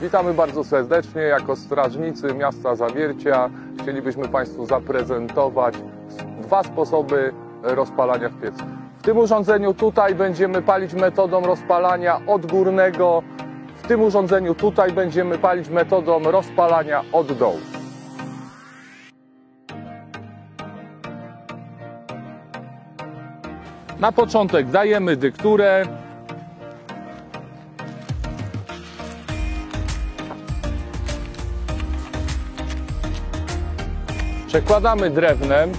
Witamy bardzo serdecznie. Jako strażnicy miasta Zawiercia chcielibyśmy Państwu zaprezentować dwa sposoby rozpalania w piecu. W tym urządzeniu tutaj będziemy palić metodą rozpalania odgórnego. W tym urządzeniu tutaj będziemy palić metodą rozpalania od dołu. Na początek dajemy dykturę. Przekładamy drewnem.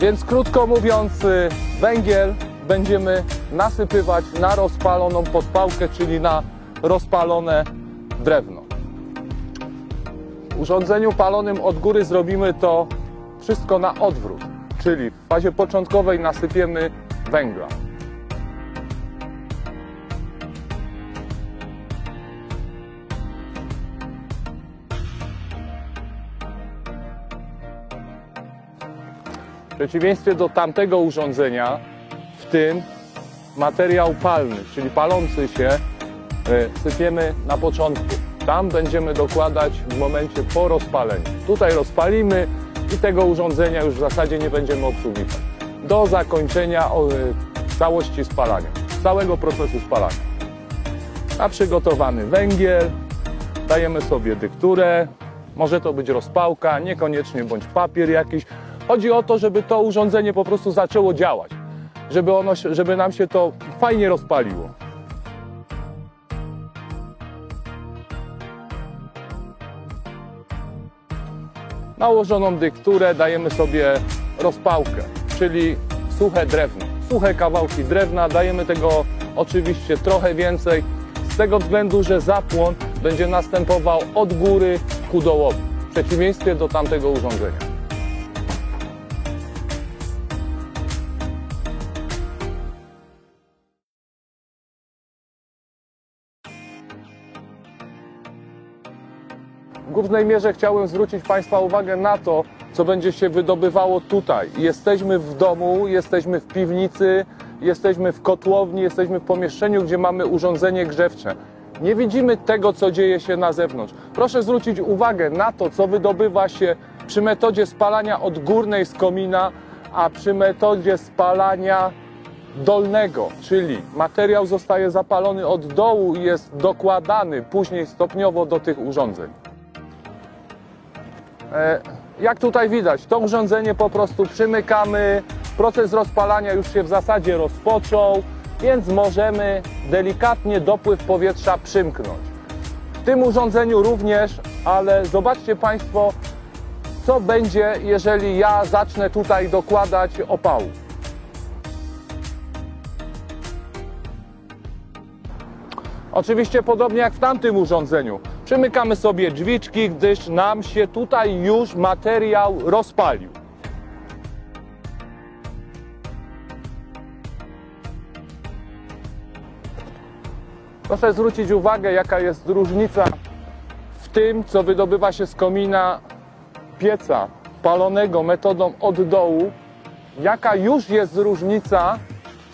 Więc krótko mówiąc, y, węgiel będziemy nasypywać na rozpaloną podpałkę, czyli na rozpalone drewno. W urządzeniu palonym od góry zrobimy to wszystko na odwrót, czyli w fazie początkowej nasypiemy węgla. Przeciwieństwie do tamtego urządzenia, w tym materiał palny, czyli palący się, e, sypiemy na początku. Tam będziemy dokładać w momencie po rozpaleniu. Tutaj rozpalimy i tego urządzenia już w zasadzie nie będziemy obsługiwać. Do zakończenia e, całości spalania, całego procesu spalania. Na przygotowany węgiel dajemy sobie dykturę, może to być rozpałka, niekoniecznie bądź papier jakiś. Chodzi o to, żeby to urządzenie po prostu zaczęło działać, żeby, ono, żeby nam się to fajnie rozpaliło. Nałożoną dykturę dajemy sobie rozpałkę, czyli suche drewno. Suche kawałki drewna, dajemy tego oczywiście trochę więcej, z tego względu, że zapłon będzie następował od góry ku dołowi, w przeciwieństwie do tamtego urządzenia. W głównej mierze chciałem zwrócić Państwa uwagę na to, co będzie się wydobywało tutaj. Jesteśmy w domu, jesteśmy w piwnicy, jesteśmy w kotłowni, jesteśmy w pomieszczeniu, gdzie mamy urządzenie grzewcze. Nie widzimy tego, co dzieje się na zewnątrz. Proszę zwrócić uwagę na to, co wydobywa się przy metodzie spalania odgórnej z komina, a przy metodzie spalania dolnego, czyli materiał zostaje zapalony od dołu i jest dokładany później stopniowo do tych urządzeń. E, Jak tutaj widać, to urządzenie po prostu przymykamy, proces rozpalania już się w zasadzie rozpoczął, więc możemy delikatnie dopływ powietrza przymknąć. W tym urządzeniu również, ale zobaczcie Państwo, co będzie, jeżeli ja zacznę tutaj dokładać opału. Oczywiście podobnie jak w tamtym urządzeniu. Przymykamy sobie drzwiczki, gdyż nam się tutaj już materiał rozpalił. Proszę zwrócić uwagę, jaka jest różnica w tym, co wydobywa się z komina pieca palonego metodą od dołu, jaka już jest różnica,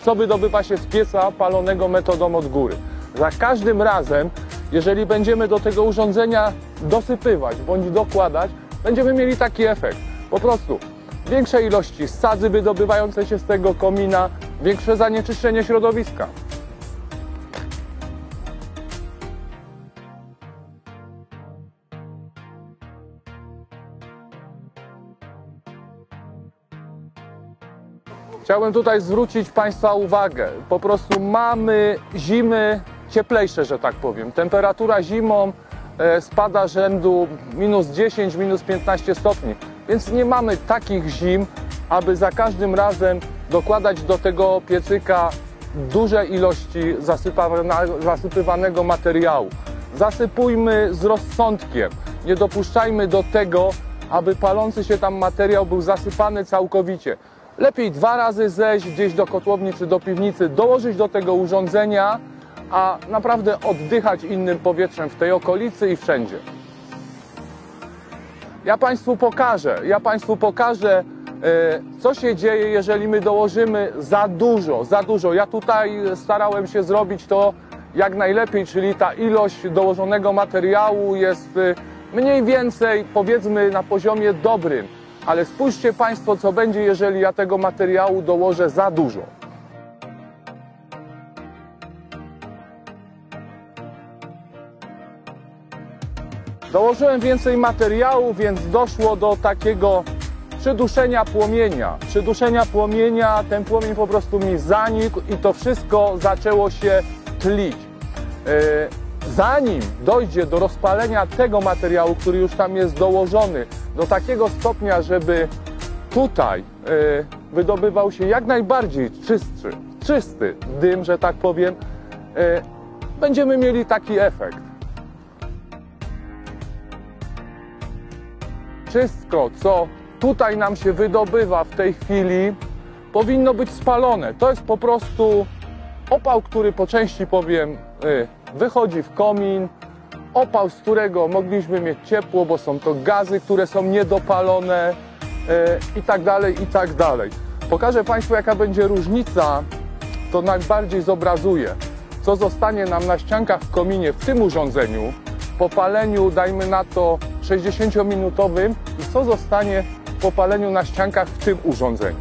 co wydobywa się z pieca palonego metodą od góry. Za każdym razem, jeżeli będziemy do tego urządzenia dosypywać bądź dokładać, będziemy mieli taki efekt. Po prostu większe ilości sadzy wydobywające się z tego komina, większe zanieczyszczenie środowiska. Chciałbym tutaj zwrócić Państwa uwagę. Po prostu mamy zimy cieplejsze, że tak powiem. Temperatura zimą e, spada rzędu minus 10, minus 15 stopni. Więc nie mamy takich zim, aby za każdym razem dokładać do tego piecyka duże ilości zasypywanego materiału. Zasypujmy z rozsądkiem. Nie dopuszczajmy do tego, aby palący się tam materiał był zasypany całkowicie. Lepiej dwa razy zejść gdzieś do kotłowni czy do piwnicy, dołożyć do tego urządzenia, a naprawdę oddychać innym powietrzem w tej okolicy i wszędzie. Ja Państwu pokażę, ja Państwu pokażę Co się dzieje, jeżeli my dołożymy za dużo, za dużo? Ja tutaj starałem się zrobić to jak najlepiej, czyli ta ilość dołożonego materiału jest y, mniej więcej powiedzmy na poziomie dobrym. Ale spójrzcie Państwo, co będzie, jeżeli ja tego materiału dołożę za dużo. Dołożyłem więcej materiału, więc doszło do takiego przyduszenia płomienia. Przyduszenia płomienia, ten płomień po prostu mi zanikł i to wszystko zaczęło się tlić. E, Zanim dojdzie do rozpalenia tego materiału, który już tam jest dołożony, do takiego stopnia, żeby tutaj e, wydobywał się jak najbardziej czystszy, czysty dym, że tak powiem, e, będziemy mieli taki efekt. Wszystko, co tutaj nam się wydobywa w tej chwili, powinno być spalone. To jest po prostu opał, który po części powiem, y, wychodzi w komin, opał, z którego mogliśmy mieć ciepło, bo są to gazy, które są niedopalone y, i tak dalej, i tak dalej. Pokażę Państwu, jaka będzie różnica, to najbardziej zobrazuję, co zostanie nam na ściankach w kominie w tym urządzeniu, po paleniu, dajmy na to 60-minutowym i co zostanie po paleniu na ściankach w tym urządzeniu.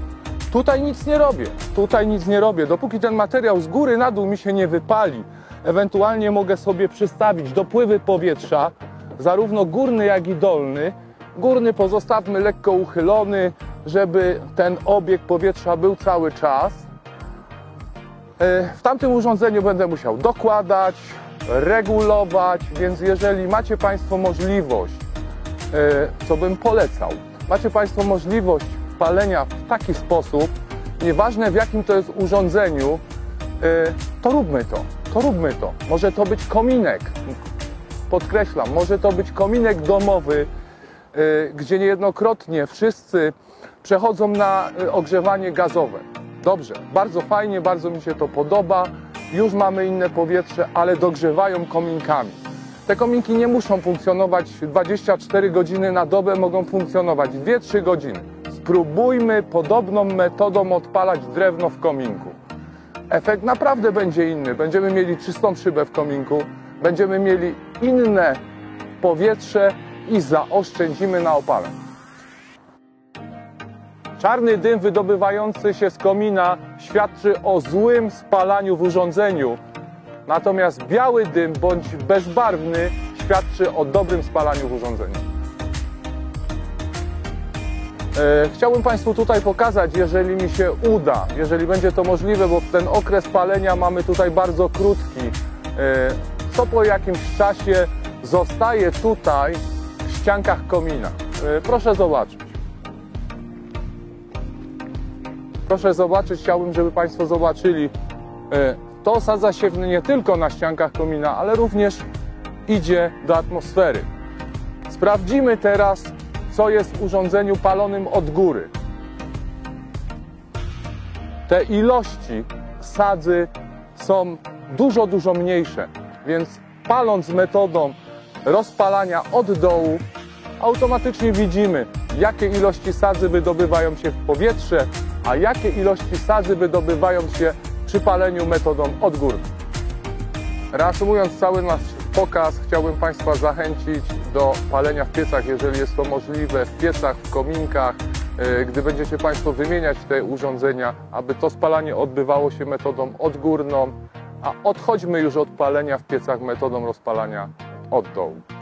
Tutaj nic nie robię, tutaj nic nie robię. Dopóki ten materiał z góry na dół mi się nie wypali, ewentualnie mogę sobie przystawić dopływy powietrza, zarówno górny, jak i dolny. Górny pozostawmy lekko uchylony, żeby ten obieg powietrza był cały czas. E, W tamtym urządzeniu będę musiał dokładać, regulować, więc jeżeli macie Państwo możliwość, co bym polecał, macie Państwo możliwość palenia w taki sposób, nieważne w jakim to jest urządzeniu, e, to róbmy to, to róbmy to. Może to być kominek, podkreślam, może to być kominek domowy, e, gdzie niejednokrotnie wszyscy przechodzą na e, ogrzewanie gazowe. Dobrze, bardzo fajnie, bardzo mi się to podoba. Już mamy inne powietrze, ale dogrzewają kominkami. Te kominki nie muszą funkcjonować 24 godziny na dobę, mogą funkcjonować 2-3 godziny. Spróbujmy podobną metodą odpalać drewno w kominku. Efekt naprawdę będzie inny. Będziemy mieli czystą szybę w kominku, będziemy mieli inne powietrze i zaoszczędzimy na opale. Czarny dym wydobywający się z komina świadczy o złym spalaniu w urządzeniu, natomiast biały dym bądź bezbarwny świadczy o dobrym spalaniu w urządzeniu. E, Chciałbym Państwu tutaj pokazać, jeżeli mi się uda, jeżeli będzie to możliwe, bo ten okres palenia mamy tutaj bardzo krótki, e, co po jakimś czasie zostaje tutaj w ściankach komina. E, Proszę zobaczyć. Proszę zobaczyć, chciałbym, żeby Państwo zobaczyli. To osadza się nie tylko na ściankach komina, ale również idzie do atmosfery. Sprawdzimy teraz, co jest w urządzeniu palonym od góry. Te ilości sadzy są dużo, dużo mniejsze, więc paląc metodą rozpalania od dołu, automatycznie widzimy, jakie ilości sadzy wydobywają się w powietrze, a jakie ilości sadzy wydobywają się przy paleniu metodą od góry. Reasumując cały nasz pokaz, chciałbym Państwa zachęcić do palenia w piecach, jeżeli jest to możliwe, w piecach, w kominkach, e, gdy będziecie Państwo wymieniać te urządzenia, aby to spalanie odbywało się metodą odgórną, a odchodźmy już od palenia w piecach metodą rozpalania od dołu.